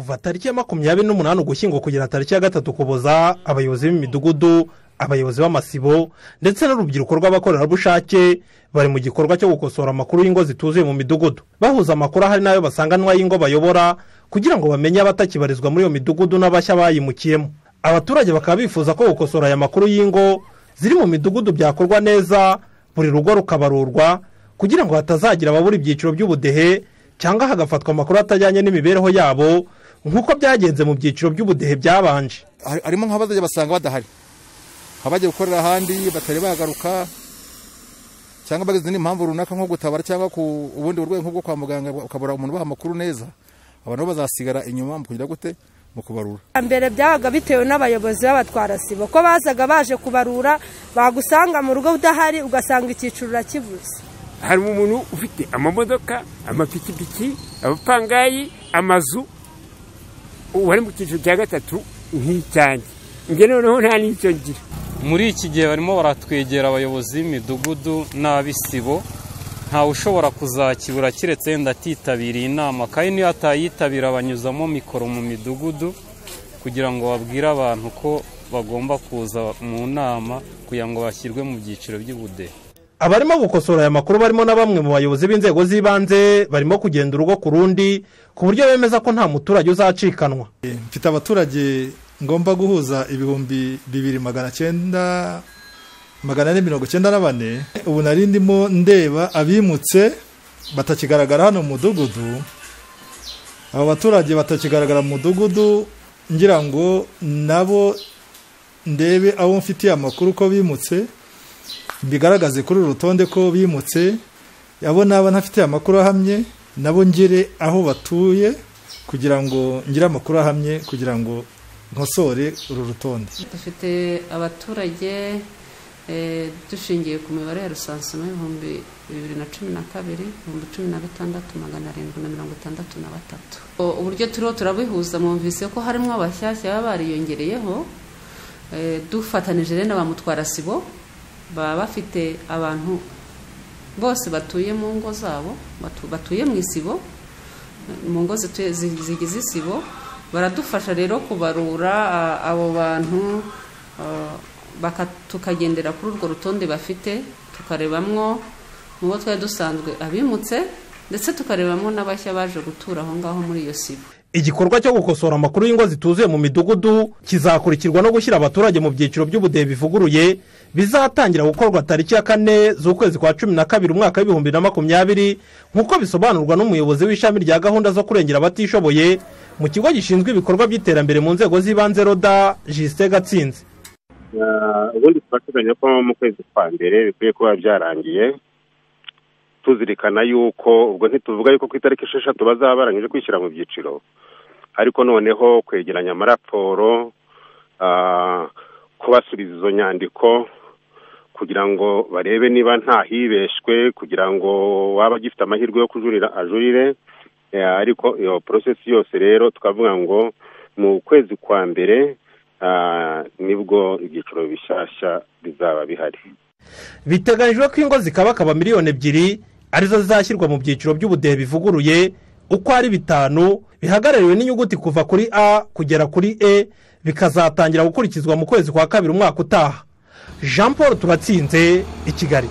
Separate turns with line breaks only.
kuva tariki ya makumyabiri n'umunani ugushyingo kugera tariki ya gatatu ukuboza abayobozi b'imidugudu abayobozi b'amasibo ndetse n'urubyiruko rw'abakorerabushake bari mu gikorwa cyo gukosora amakuru y'ingo zituzuye mu midugudu. Bahuza amakuru ahari n'ayo basanganwa y'ingo bayobora kugira ngo bamenye abatakibarizwa muri iyo midugudu n'abashya bayimukiyemo. Abaturage bakaba bifuza ko gukosora aya makuru y'ingo ziri mu midugudu byakorwa neza buri rugo rukabarurwa kugira ngo hatazagira ababura ibyiciro by'ubudehe cyangwa hagafatwa amakuru atajyanye n'imibereho yabo nk'uko byagenze mu byiciro by'ubudehe byabanje.
Harimo nk'abazajya basanga badahari. Abagiye gukorera ahandi batari bagaruka cyangwa bagize indi mpamvu runaka nko gutabara cyangwa ku ubundi burwayi nk'ubwo kwa muganga ukabura umuntu ubaha amakuru neza. Abantu bazasigara inyuma mu kugira gute? Mu kubarura
mbere byabaga bitewe n'abayobozi b'abatwarasibo ko bazaga baje kubarura bagusanga mu rugo udahari ugasanga icyiciro urakibuze
hari umuntu ufite amamodoka amapikipiki abapangayi amazu wari mu cyiciro cya gatatu nk'icyanjye. Njye noneho nta n'icyo ngira.
Muri iki gihe barimo baratwegera abayobozi b'imidugudu n'ab'isibo. Ntawe ushobora kuzakibura keretse wenda atitabiriye inama. Kandi niyo atayitabira banyuzamo mikoro mu midugudu kugira ngo babwire abantu ko bagomba kuza mu nama kugira ngo bashyirwe mu byiciro by'ubudehe.
Abarimo gukosora aya makuru barimo na bamwe mu bayobozi b'inzego z'ibanze barimo kugenda urugo ku rundi ku buryo bemeza ko nta muturage uzacikanwa.
Mfite abaturage ngomba guhuza ibihumbi bibiri magana cyenda magana ane mirongo cyenda na bane. Ubu nari ndimo ndeba abimutse batakigaragara hano mu mudugudu. Abo baturage batakigaragara mu mudugudu ngira ngo nabo ndebe abo mfitiye amakuru ko bimutse. Bigaragaze kuri uru rutonde ko bimutse abo naba ntafitiye amakuru ahamye nabo ngere aho batuye kugira ngo ngire amakuru ahamye kugira ngo nkosore uru rutonde.
Dufite abaturage dushingiye ku mibare ya rusansuma y'ibihumbi bibiri na cumi na kabiri ibihumbi cumi na bitandatu magana arindwi na mirongo itandatu na batatu. Uburyo turiho turabihuza mwumvise ko harimo abashyashya baba bariyongereyeho dufatanije rero na ba mutwarasibo baba bafite abantu bose batuye mu ngo zabo batuye mu isibo mu ngo zigize isibo baradufasha rero kubarura abo bantu tukagendera kuri urwo rutonde bafite tukarebamwo mu bo twari dusanzwe abimutse ndetse tukarebamo n'abashya baje gutura aho ngaho muri iyo sibo.
Igikorwa cyo gukosora amakuru y'ingo zituzuye mu midugudu kizakurikirwa no gushyira abaturage mu byiciro by'ubudehe bivuguruye bizatangira gukorwa tariki ya kane z'ukwezi kwa cumi na kabiri umwaka w'ibihumbi na makumyabiri nk'uko bisobanurwa n'umuyobozi w'ishami rya gahunda zo kurengera abatishoboye mu kigo gishinzwe ibikorwa by'iterambere mu nzego z'ibanze roda jisite gatsinzi.
Ubundi turateganya ko mu kwezi kwa mbere bikwiye kuba byarangiye tuzirikana yuko ubwo ntituvuga yuko ku itariki esheshatu bazaba barangije kwishyira mu byiciro. Ariko noneho kwegeranya amaraporo kubasubiza izo nyandiko kugira ngo barebe niba ntahibeshwe kugira ngo waba agifite amahirwe yo kujurira ajurire. Ariko iyo porosesi yose rero tukavuga ngo mu kwezi kwa mbere ni bwo ibyiciro bishyashya bizaba bihari.
Biteganyijwe ko ingo zikabakaba miliyoni ebyiri ari zo zizashyirwa mu byiciro by'ubudehe bivuguruye uko ari bitanu bihagarariwe n'inyuguti kuva kuri a kugera kuri e bikazatangira gukurikizwa mu kwezi kwa kabiri umwaka utaha. Jean paul turatsinze i kigali.